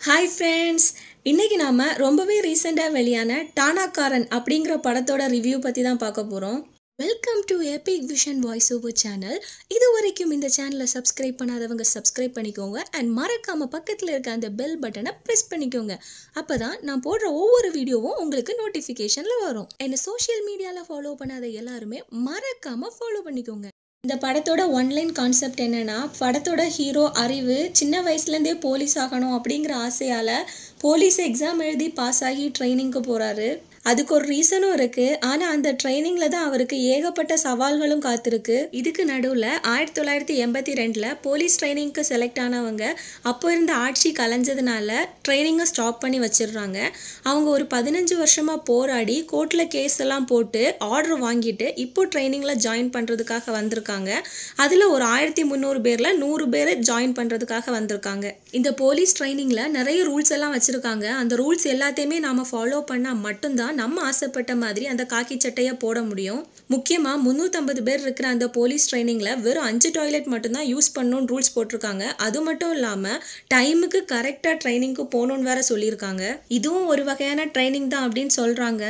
Hi friends இன்றைக்கி நாம் ரொம்பவே ரீசெண்டாக வெளியான டானாக்காரன் அப்படிங்கிற படத்தோட ரிவ்யூ பற்றி தான் பார்க்க போகிறோம் welcome to Epic Vision voice over channel இது வரைக்கும் இந்த சேனலை சப்ஸ்கிரைப் பண்ணாதவங்க சப்ஸ்கிரைப் பண்ணிக்கோங்க அண்ட் மறக்காமல் பக்கத்தில் இருக்க அந்த பெல் பட்டனை ப்ரெஸ் பண்ணிக்கோங்க. அப்போ தான் நான் போடுற ஒவ்வொரு வீடியோவும் உங்களுக்கு நோட்டிஃபிகேஷனில் வரும். என்னை சோஷியல் மீடியாவில் ஃபாலோ பண்ணாத எல்லாருமே மறக்காமல் ஃபாலோ பண்ணிக்கோங்க. இந்த படத்தோட ஒன்லைன் கான்செப்ட் என்னன்னா படத்தோட ஹீரோ அறிவு சின்ன வயசுலேருந்தே போலீஸ் ஆகணும் அப்படிங்கிற ஆசையால் போலீஸ் எக்ஸாம் எழுதி பாஸ் ஆகி ட்ரைனிங்க்கு போகிறாரு அதுக்கு ஒரு ரீசனும் இருக்கு. ஆனா அந்த ட்ரைனிங்ல தான் அவருக்கு ஏகப்பட்ட சவால்களும் காத்திருக்கு. இதுக்கு நடுவில் ஆயிரத்தி தொள்ளாயிரத்தி எண்பத்தி ரெண்டுல போலீஸ் ட்ரைனிங்க்கு செலக்ட் ஆனவங்க அப்போ இருந்த ஆட்சி கலைஞ்சதுனால ட்ரைனிங்கை ஸ்டாப் பண்ணி வச்சிடுறாங்க. அவங்க ஒரு பதினஞ்சு வருஷமா போராடி கோர்ட்ல கேஸ் எல்லாம் போட்டு ஆர்டர் வாங்கிட்டு இப்போ ட்ரைனிங்ல ஜாயின் பண்றதுக்காக வந்திருக்காங்க. அதுல ஒரு ஆயிரத்தி முந்நூறு பேர்ல நூறு பேர் ஜாயின் பண்றதுக்காக வந்திருக்காங்க. இந்த போலீஸ் ட்ரைனிங்ல நிறைய ரூல்ஸ் எல்லாம் வச்சிருக்காங்க. அந்த ரூல்ஸ் எல்லாத்தையுமே நாம ஃபாலோ பண்ணா மட்டும்தான் நம்ம ஆசைப்பட்ட மாதிரி அந்த காக்கி சட்டையை போட முடியும். முக்கியமாக முந்நூற்றம்பது பேர் இருக்கிற அந்த போலீஸ் ட்ரைனிங்கில் வெறும் அஞ்சு டாய்லெட் மட்டும்தான் யூஸ் பண்ணணும்னு ரூல்ஸ் போட்டிருக்காங்க. அது மட்டும் இல்லாமல் டைமுக்கு கரெக்டாக ட்ரைனிங்க்கு போகணும்னு வேற சொல்லியிருக்காங்க. இதுவும் ஒரு வகையான ட்ரைனிங் தான் அப்படின்னு சொல்கிறாங்க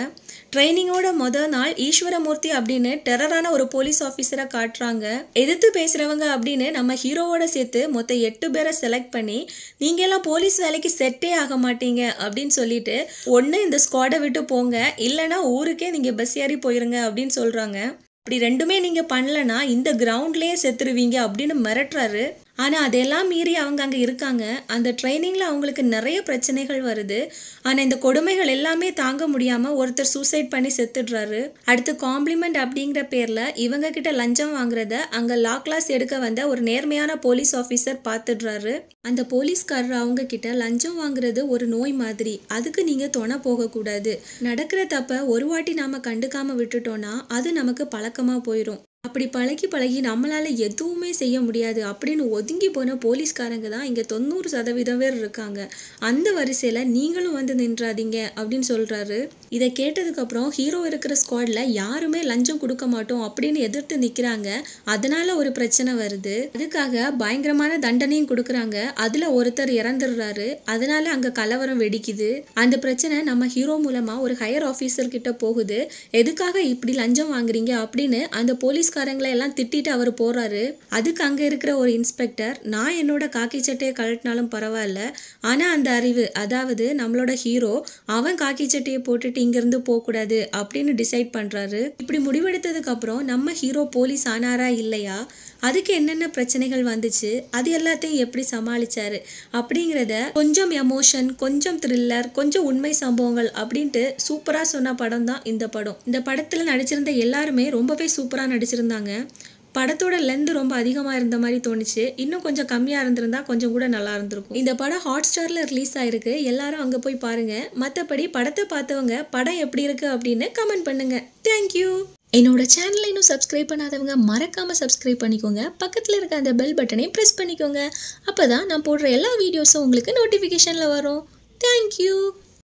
ட்ரைனிங்கோட மொதல் நாள் ஈஸ்வரமூர்த்தி அப்படின்னு டெரரான ஒரு போலீஸ் ஆஃபீஸரை காட்டுறாங்க. எதிர்த்து பேசுகிறவங்க அப்படின்னு நம்ம ஹீரோவோட சேர்த்து மொத்தம் எட்டு பேரை செலக்ட் பண்ணி நீங்க எல்லாம் போலீஸ் வேலைக்கு செட்டே ஆக மாட்டீங்க அப்படின்னு சொல்லிட்டு ஒன்று இந்த ஸ்குவாடை விட்டு போங்க இல்லைன்னா ஊருக்கே நீங்கள் பஸ் ஏறி போயிருங்க அப்படின்னு சொல்கிறாங்க அப்படி ரெண்டுமே நீங்கள் பண்ணலனா இந்த கிரவுண்ட்லேயே செத்துருவீங்க அப்படின்னு மிரட்டுறாரு. ஆனால் அதெல்லாம் மீறி அவங்க அங்கே இருக்காங்க. அந்த ட்ரைனிங்கில் அவங்களுக்கு நிறைய பிரச்சனைகள் வருது. ஆனால் இந்த கொடுமைகள் எல்லாமே தாங்க முடியாமல் ஒருத்தர் சூசைட் பண்ணி செத்துடுறாரு. அடுத்து காம்ப்ளிமெண்ட் அப்படிங்கிற பேரில் இவங்க கிட்ட லஞ்சம் வாங்குறத அங்கே லா கிளாஸ் எடுக்க வந்த ஒரு நேர்மையான போலீஸ் ஆஃபீஸர் பார்த்துடுறாரு அந்த போலீஸ்காரர் அவங்க கிட்ட லஞ்சம் வாங்குறது ஒரு நோய் மாதிரி. அதுக்கு நீங்கள் துணை போகக்கூடாது நடக்கிற தப்ப ஒரு வாட்டி நாம கண்டுக்காம விட்டுட்டோம்னா அது நமக்கு பழக்கமாக போயிடும் அப்படி பழகி பழகி நம்மளால எதுவுமே செய்ய முடியாது அப்படின்னு ஒதுங்கி போன போலீஸ்காரங்க தான் இங்கே தொண்ணூறு சதவீதம் பேர் இருக்காங்க. அந்த வரிசையில் நீங்களும் வந்து நின்றாதீங்க அப்படின்னு சொல்றாரு. இதை கேட்டதுக்கப்புறம் ஹீரோ இருக்கிற ஸ்குவாடில் யாருமே லஞ்சம் கொடுக்க மாட்டோம் அப்படின்னு எதிர்த்து நிக்கிறாங்க. அதனால ஒரு பிரச்சனை வருது. அதுக்காக பயங்கரமான தண்டனையும் கொடுக்குறாங்க. அதில் ஒருத்தர் இறந்துடுறாரு. அதனால அங்கே கலவரம் வெடிக்குது. அந்த பிரச்சனை நம்ம ஹீரோ மூலமாக ஒரு ஹையர் ஆஃபீஸர் கிட்ட போகுது. எதுக்காக இப்படி லஞ்சம் வாங்குறீங்க அப்படின்னு அந்த போலீஸ் போலீஸ்காரங்களை எல்லாம் திட்டிட்டு அவர் போறாரு. அதுக்கு அங்க இருக்கிற ஒரு இன்ஸ்பெக்டர் நான் என்னோட காக்கி சட்டையை கழட்டினாலும் பரவாயில்ல. ஆனா அந்த அறிவு அதாவது நம்மளோட ஹீரோ அவன் காக்கி சட்டையை போட்டுட்டு இங்கிருந்து போகக்கூடாது அப்படின்னு டிசைட் பண்றாரு. இப்படி முடிவெடுத்ததுக்கு அப்புறம் நம்ம ஹீரோ போலீஸ் ஆனாரா இல்லையா? அதுக்கு என்னென்ன பிரச்சனைகள் வந்துச்சு? அது எல்லாத்தையும் எப்படி சமாளிச்சாரு? அப்படிங்கிறத கொஞ்சம் எமோஷன் கொஞ்சம் த்ரில்லர் கொஞ்சம் உண்மை சம்பவங்கள் அப்படின்ட்டு சூப்பரா சொன்ன படம் தான் இந்த படம். இந்த படத்துல நடிச்சிருந்த எல்லாருமே ரொம்பவே சூப்பரா நடிச்சிருந்தாங்க படத்தோட லென்த் ரொம்ப அதிகமாக இருந்த மாதிரி தோணுச்சு. இன்னும் கொஞ்சம் கம்மியாக இருந்திருந்தா கொஞ்சம் கூட நல்லா இருந்திருக்கும். இந்த படம் ஹாட் ஸ்டாரில் ரிலீஸ் ஆயிருக்கு. எல்லாரும் அங்கே போய் பாருங்கள் மற்றபடி படத்தை பார்த்தவங்க படம் எப்படி இருக்குது அப்படின்னு கமெண்ட் பண்ணுங்கள் தேங்க்யூ என்னோட சேனலை இன்னும் சப்ஸ்கிரைப் பண்ணாதவங்க மறக்காமல் சப்ஸ்கிரைப் பண்ணிக்கோங்க. பக்கத்தில் இருக்க அந்த பெல் பட்டனையும் ப்ரெஸ் பண்ணிக்கோங்க. அப்போ தான் நான் போடுற எல்லா வீடியோஸும் உங்களுக்கு நோட்டிஃபிகேஷனில் வரும். தேங்க்யூ